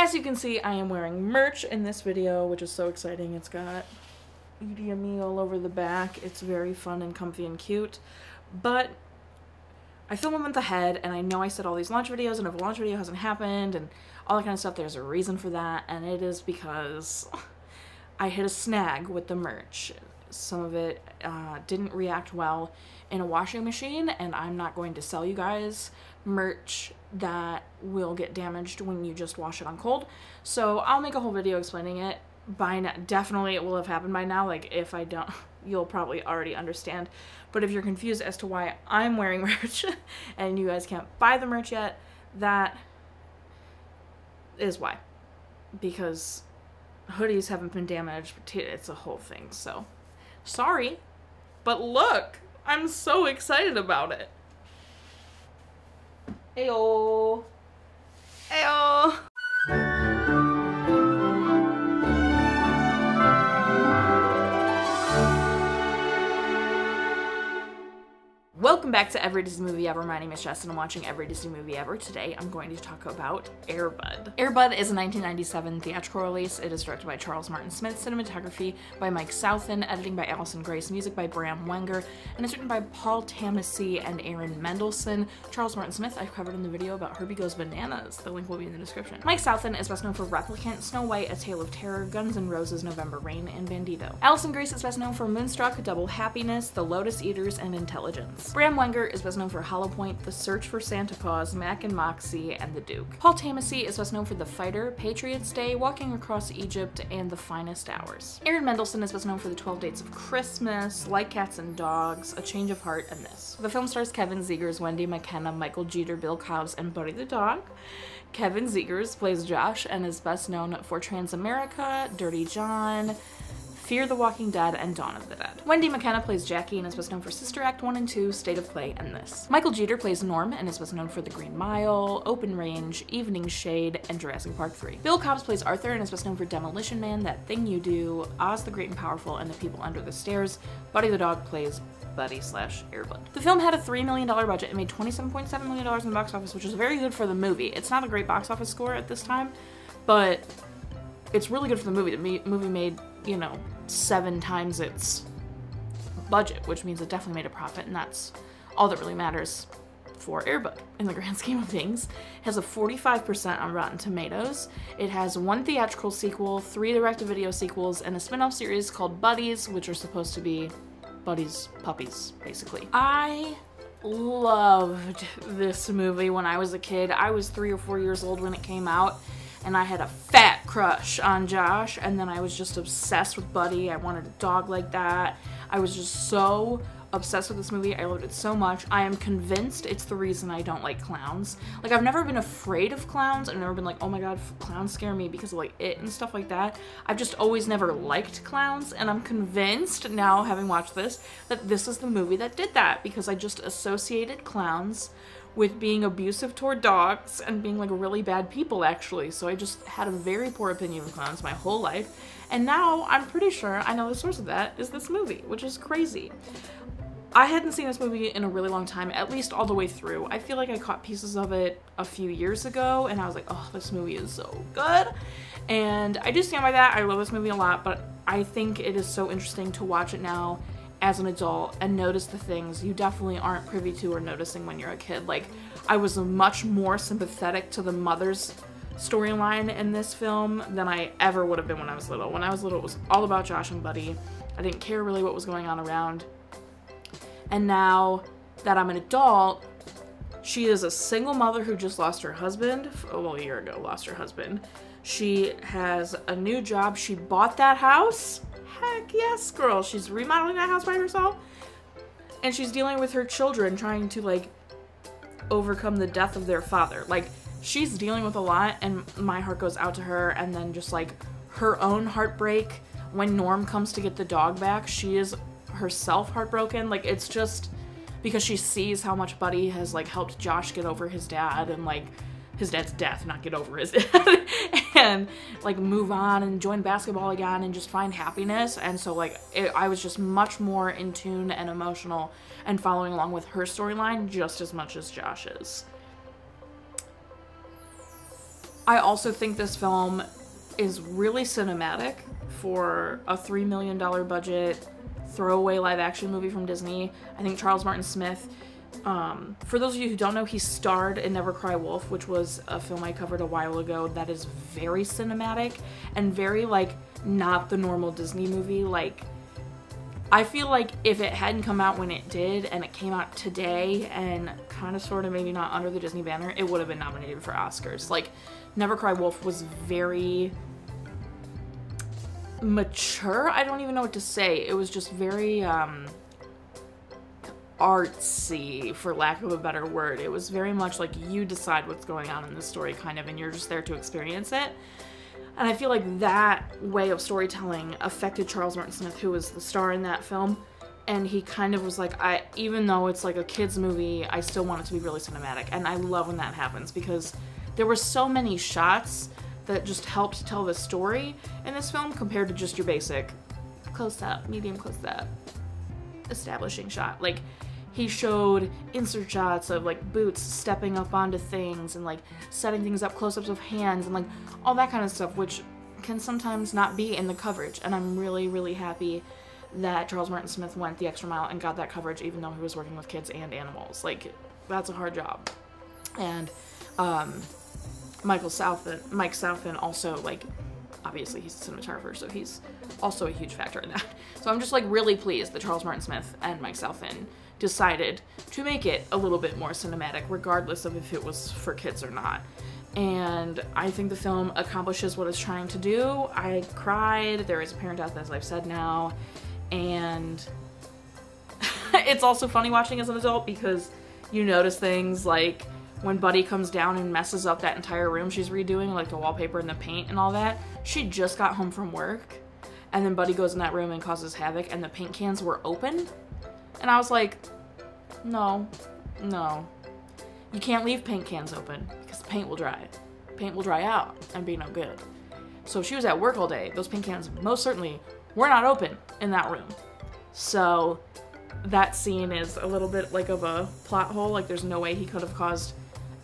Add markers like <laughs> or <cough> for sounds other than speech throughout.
As you can see, I am wearing merch in this video, which is so exciting. It's got Edie me all over the back. It's very fun and comfy and cute. But I film a month ahead, and I know I said all these launch videos, and if a launch video hasn't happened, and all that kind of stuff, there's a reason for that, and it is because <laughs> I hit a snag with the merch. Some of it uh, didn't react well in a washing machine, and I'm not going to sell you guys merch that will get damaged when you just wash it on cold. So I'll make a whole video explaining it. By now, definitely it will have happened by now. Like if I don't, <laughs> you'll probably already understand. But if you're confused as to why I'm wearing <laughs> merch and you guys can't buy the merch yet, that is why. Because hoodies haven't been damaged. It's a whole thing. So sorry. But look, I'm so excited about it. 哎呦，哎呦。Welcome back to Every Disney Movie Ever. My name is Jess and I'm watching Every Disney Movie Ever. Today I'm going to talk about Air Bud. Air Bud is a 1997 theatrical release. It is directed by Charles Martin Smith, cinematography by Mike Southon, editing by Alison Grace, music by Brahm Wenger, and it's written by Paul Tamasy and Aaron Mendelsohn. Charles Martin Smith I've covered in the video about Herbie Goes Bananas. The link will be in the description. Mike Southon is best known for Replicant, Snow White, A Tale of Terror, Guns N' Roses, November Rain, and Bandito. Alison Grace is best known for Moonstruck, Double Happiness, The Lotus Eaters, and Intelligence. Brahm Wenger is best known for Hollow Point, The Search for Santa Claus, Mac and Moxie, and The Duke. Paul Tamasy is best known for The Fighter, Patriots Day, Walking Across Egypt, and The Finest Hours. Aaron Mendelsohn is best known for The 12 Dates of Christmas, Like Cats and Dogs, A Change of Heart, and this. The film stars Kevin Zegers, Wendy Makkena, Michael Jeter, Bill Cobbs, and Buddy the Dog. Kevin Zegers plays Josh and is best known for Transamerica, Dirty John, Fear the Walking Dead, and Dawn of the Dead. Wendy Makkena plays Jackie and is best known for Sister Act 1 and 2, State of Play, and this. Michael Jeter plays Norm and is best known for The Green Mile, Open Range, Evening Shade, and Jurassic Park 3. Bill Cobbs plays Arthur and is best known for Demolition Man, That Thing You Do, Oz the Great and Powerful, and The People Under the Stairs. Buddy the Dog plays Buddy slash Airbud. The film had a $3 million budget and made $27.7 million in the box office, which is very good for the movie. It's not a great box office score at this time, but it's really good for the movie. The movie made, you know, seven times its budget, which means it definitely made a profit, and that's all that really matters for Airbud in the <laughs> grand scheme of things. It has a 45% on Rotten Tomatoes. It has one theatrical sequel, three direct-to-video sequels, and a spin-off series called Buddies, which are supposed to be Buddies puppies, basically. I loved this movie when I was a kid. I was three or four years old when it came out and I had a fat crush on Josh, and then I was just obsessed with Buddy. I wanted a dog like that. I was just so obsessed with this movie. I loved it so much. I am convinced it's the reason I don't like clowns. Like, I've never been afraid of clowns. I've never been like, oh my god, clowns scare me because of like it and stuff like that. I've just always never liked clowns, and I'm convinced now, having watched this, that this is the movie that did that because I just associated clowns with being abusive toward dogs and being like really bad people actually. So I just had a very poor opinion of clowns my whole life. And now I'm pretty sure I know the source of that is this movie, which is crazy. I hadn't seen this movie in a really long time, at least all the way through. I feel like I caught pieces of it a few years ago and I was like, oh, this movie is so good. And I do stand by that. I love this movie a lot, but I think it is so interesting to watch it now as an adult and notice the things you definitely aren't privy to or noticing when you're a kid. Like, I was much more sympathetic to the mother's storyline in this film than I ever would have been when I was little. When I was little, it was all about Josh and Buddy. I didn't care really what was going on around. And now that I'm an adult, she is a single mother who just lost her husband, oh, well, a year ago, lost her husband. She has a new job. She bought that house heck yes, girl. She's remodeling that house by herself. And she's dealing with her children trying to like overcome the death of their father. Like she's dealing with a lot and my heart goes out to her and then just like her own heartbreak when Norm comes to get the dog back, she is herself heartbroken. Like it's just because she sees how much Buddy has like helped Josh get over his dad and like his dad's death, not get over his <laughs> dad, and like move on and join basketball again and just find happiness. And so like it, I was just much more in tune and emotional and following along with her storyline just as much as Josh's. I also think this film is really cinematic for a $3 million budget throwaway live action movie from Disney. I think Charles Martin Smith, um, for those of you who don't know, he starred in Never Cry Wolf, which was a film I covered a while ago that is very cinematic and very like not the normal Disney movie. Like, I feel like if it hadn't come out when it did and it came out today and kind of sort of maybe not under the Disney banner, it would have been nominated for Oscars. Like, Never Cry Wolf was very mature. I don't even know what to say. It was just very um, artsy, for lack of a better word. It was very much like you decide what's going on in the story, kind of, and you're just there to experience it. And I feel like that way of storytelling affected Charles Martin Smith, who was the star in that film. And he kind of was like, I even though it's like a kids movie, I still want it to be really cinematic. And I love when that happens because there were so many shots that just helped tell the story in this film compared to just your basic close up, medium close up establishing shot. Like he showed insert shots of like boots stepping up onto things and like setting things up close-ups of hands and like all that kind of stuff which can sometimes not be in the coverage and I'm really really happy that Charles Martin Smith went the extra mile and got that coverage even though he was working with kids and animals. Like that's a hard job. And um Michael Southon, Mike Southon also like obviously he's a cinematographer, so he's also a huge factor in that. <laughs> So I'm just like really pleased that Charles Martin Smith and Mike Southon decided to make it a little bit more cinematic, regardless of if it was for kids or not. And I think the film accomplishes what it's trying to do. I cried. There is a parent death, as I've said now, and <laughs> it's also funny watching as an adult because you notice things like when Buddy comes down and messes up that entire room she's redoing, like the wallpaper and the paint and all that, she just got home from work. And then Buddy goes in that room and causes havoc, and the paint cans were open. And I was like, no, no. You can't leave paint cans open because the paint will dry. Paint will dry out and be no good. So she was at work all day, those paint cans most certainly were not open in that room. So that scene is a little bit like of a plot hole. Like there's no way he could have caused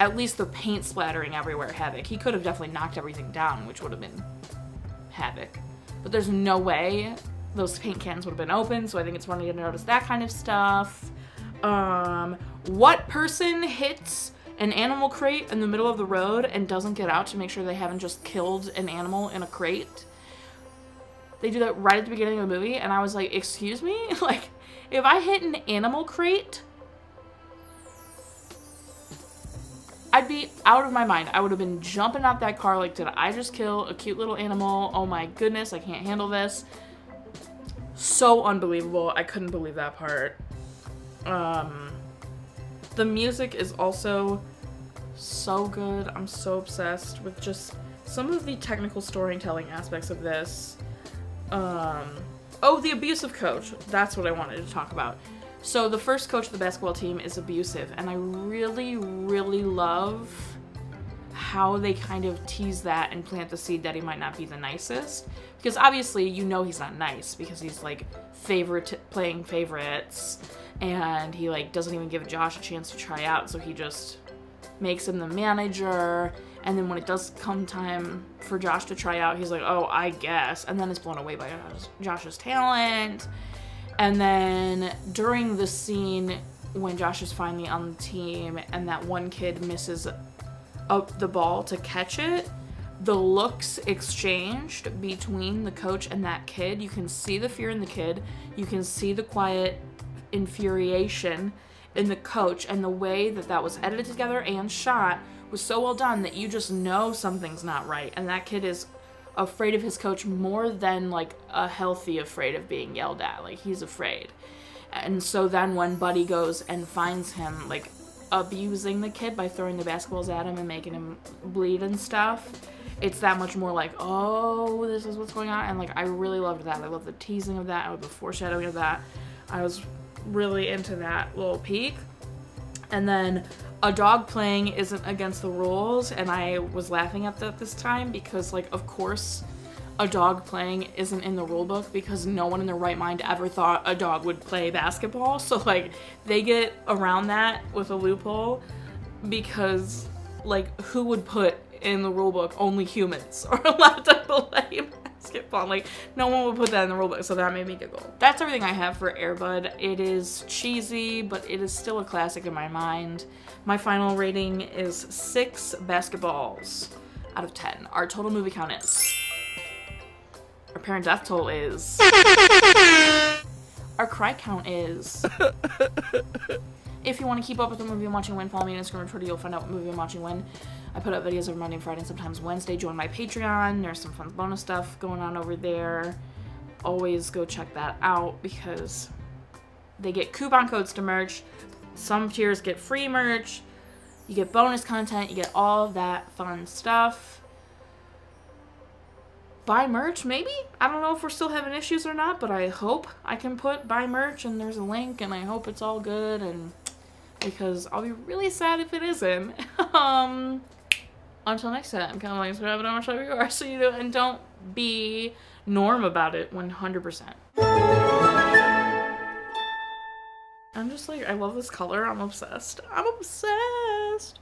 at least the paint splattering everywhere havoc. He could have definitely knocked everything down, which would have been havoc. But there's no way those paint cans would have been open, so I think it's funny to notice that kind of stuff. Um, what person hits an animal crate in the middle of the road and doesn't get out to make sure they haven't just killed an animal in a crate? They do that right at the beginning of the movie, and I was like, excuse me? <laughs> like, if I hit an animal crate, I'd be out of my mind. I would have been jumping out that car like, did I just kill a cute little animal? Oh my goodness, I can't handle this. So unbelievable. I couldn't believe that part. Um, the music is also so good. I'm so obsessed with just some of the technical storytelling aspects of this. Um, oh, the abusive coach. That's what I wanted to talk about. So the first coach of the basketball team is abusive, and I really, really love how they kind of tease that and plant the seed that he might not be the nicest. Because obviously you know he's not nice because he's like favorite playing favorites and he like doesn't even give Josh a chance to try out, so he just makes him the manager. And then when it does come time for Josh to try out, he's like, "Oh, I guess," and then it's blown away by Josh's talent. And then during the scene when Josh is finally on the team and that one kid misses up the ball to catch it, the looks exchanged between the coach and that kid, you can see the fear in the kid, you can see the quiet infuriation in the coach, and the way that that was edited together and shot was so well done that you just know something's not right. And that kid is afraid of his coach more than like a healthy afraid of being yelled at. Like he's afraid. And so then when Buddy goes and finds him like abusing the kid by throwing the basketballs at him and making him bleed and stuff, it's that much more like, oh, this is what's going on. And like I really loved that. I love the teasing of that. I love the foreshadowing of that. I was really into that little peek. And then a dog playing isn't against the rules, and I was laughing at that this time because, like, of course, a dog playing isn't in the rule book because no one in their right mind ever thought a dog would play basketball. <laughs> So, like, they get around that with a loophole because, like, who would put in the rulebook only humans <laughs> are allowed to play basketball. Like, no one would put that in the rulebook, so that made me giggle. That's everything I have for Airbud. It is cheesy, but it is still a classic in my mind. My final rating is six basketballs out of 10. Our total movie count is. Our parent death toll is. Our cry count is. <laughs> if you want to keep up with the movie I'm watching when, follow me on Instagram and Twitter. You'll find out what movie I'm watching when. I put up videos every Monday and Friday and sometimes Wednesday. Join my Patreon. There's some fun bonus stuff going on over there. Always go check that out because they get coupon codes to merch. Some tiers get free merch. You get bonus content. You get all that fun stuff. Buy merch, maybe? I don't know if we're still having issues or not, but I hope I can put buy merch and there's a link and I hope it's all good and because I'll be really sad if it isn't. <laughs> um, until next time, kind of like, subscribe, and how much you are, so you do, and don't be norm about it 100%. I'm just like, I love this color. I'm obsessed. I'm obsessed.